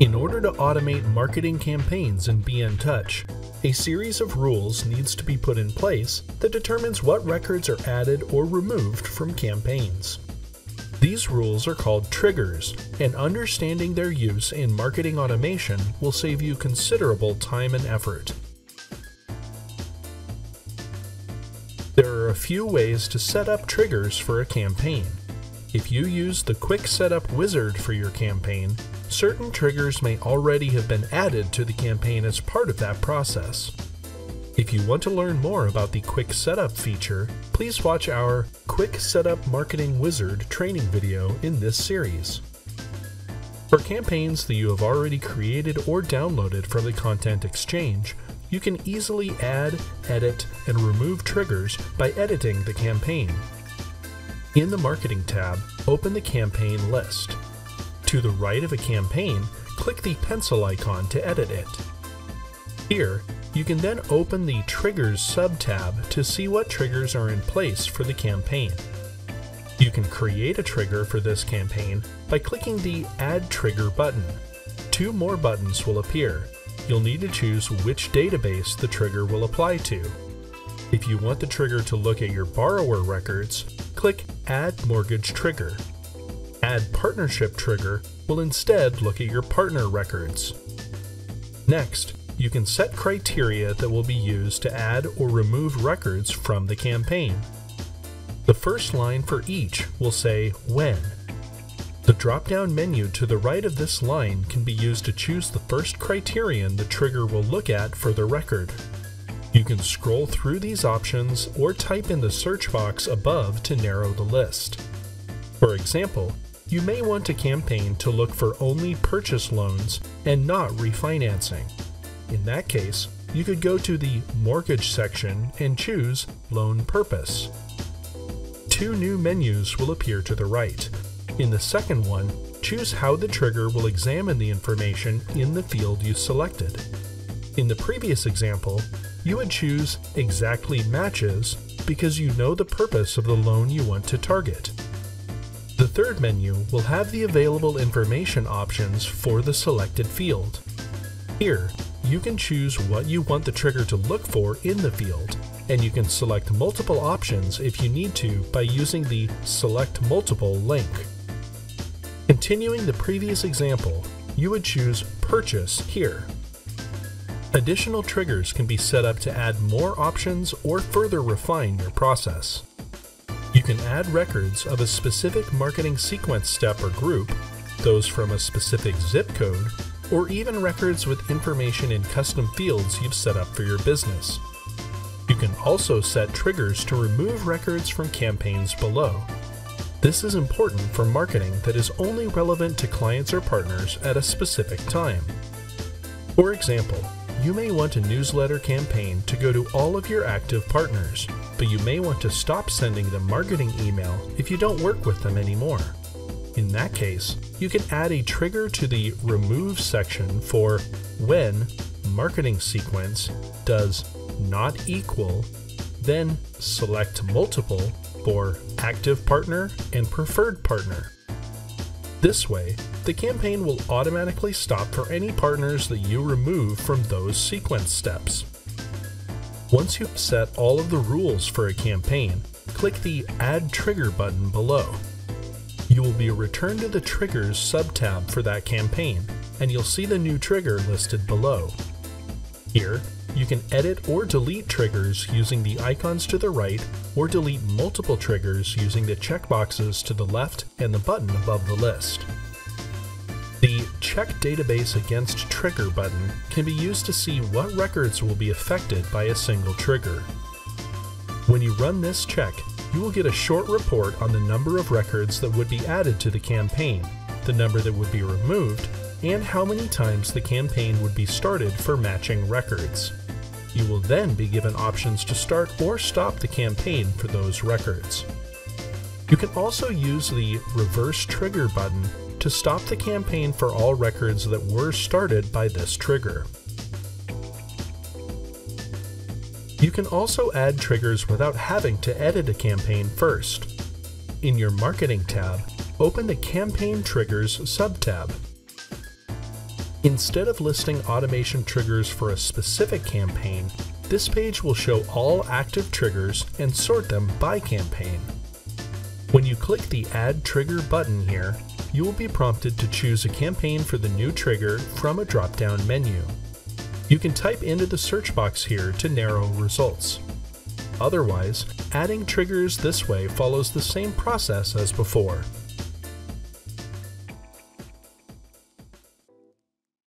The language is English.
In order to automate marketing campaigns and BNTouch, a series of rules needs to be put in place that determines what records are added or removed from campaigns. These rules are called triggers, and understanding their use in marketing automation will save you considerable time and effort. There are a few ways to set up triggers for a campaign. If you use the Quick Setup Wizard for your campaign, certain triggers may already have been added to the campaign as part of that process. If you want to learn more about the Quick Setup feature, please watch our Quick Setup Marketing Wizard training video in this series. For campaigns that you have already created or downloaded from the Content Exchange, you can easily add, edit, and remove triggers by editing the campaign. In the Marketing tab, open the campaign list. To the right of a campaign, click the pencil icon to edit it. Here, you can then open the Triggers sub-tab to see what triggers are in place for the campaign. You can create a trigger for this campaign by clicking the Add Trigger button. Two more buttons will appear. You'll need to choose which database the trigger will apply to. If you want the trigger to look at your borrower records, click Add Mortgage Trigger. Add Partnership Trigger will instead look at your partner records. Next, you can set criteria that will be used to add or remove records from the campaign. The first line for each will say when. The drop-down menu to the right of this line can be used to choose the first criterion the trigger will look at for the record. You can scroll through these options or type in the search box above to narrow the list. For example, you may want to campaign to look for only purchase loans and not refinancing. In that case, you could go to the Mortgage section and choose Loan Purpose. Two new menus will appear to the right. In the second one, choose how the trigger will examine the information in the field you selected. In the previous example, you would choose Exactly Matches because you know the purpose of the loan you want to target. Third menu will have the available information options for the selected field. Here, you can choose what you want the trigger to look for in the field, and you can select multiple options if you need to by using the Select Multiple link. Continuing the previous example, you would choose Purchase here. Additional triggers can be set up to add more options or further refine your process. You can add records of a specific marketing sequence step or group, those from a specific zip code, or even records with information in custom fields you've set up for your business. You can also set triggers to remove records from campaigns below. This is important for marketing that is only relevant to clients or partners at a specific time. For example, you may want a newsletter campaign to go to all of your active partners, but you may want to stop sending them marketing email if you don't work with them anymore. In that case, you can add a trigger to the Remove section for when marketing sequence does not equal, then select multiple for active partner and preferred partner. This way, the campaign will automatically stop for any partners that you remove from those sequence steps. Once you've set all of the rules for a campaign, click the Add Trigger button below you will be returned to the Triggers subtab for that campaign, and you'll see the new trigger listed below. Here, you can edit or delete triggers using the icons to the right, or delete multiple triggers using the checkboxes to the left and the button above the list. The Check Database Against Trigger button can be used to see what records will be affected by a single trigger. When you run this check, you will get a short report on the number of records that would be added to the campaign, the number that would be removed, and how many times the campaign would be started for matching records. You will then be given options to start or stop the campaign for those records. You can also use the Reverse Trigger button to stop the campaign for all records that were started by this trigger. You can also add triggers without having to edit a campaign first. In your Marketing tab, open the Campaign Triggers subtab. Instead of listing automation triggers for a specific campaign, this page will show all active triggers and sort them by campaign. When you click the Add Trigger button here, you will be prompted to choose a campaign for the new trigger from a drop-down menu. You can type into the search box here to narrow results. Otherwise, adding triggers this way follows the same process as before.